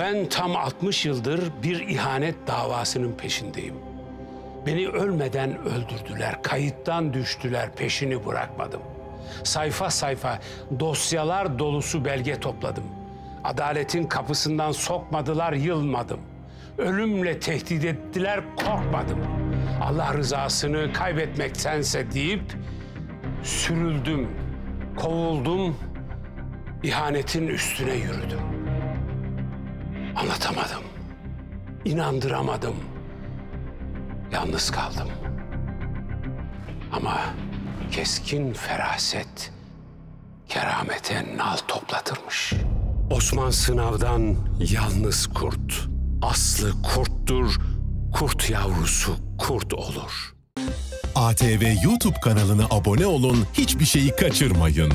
Ben tam 60 yıldır bir ihanet davasının peşindeyim. Beni ölmeden öldürdüler, kayıttan düştüler, peşini bırakmadım. Sayfa sayfa dosyalar dolusu belge topladım. Adaletin kapısından sokmadılar, yılmadım. Ölümle tehdit ettiler, korkmadım. Allah rızasını kaybetmektense deyip sürüldüm, kovuldum, ihanetin üstüne yürüdüm. Anlatamadım, inandıramadım, yalnız kaldım. Ama keskin feraset keramete nal toplatırmış. Osman Sınav'dan yalnız kurt. Aslı kurttur, kurt yavrusu kurt olur. ATV YouTube kanalına abone olun, hiçbir şeyi kaçırmayın.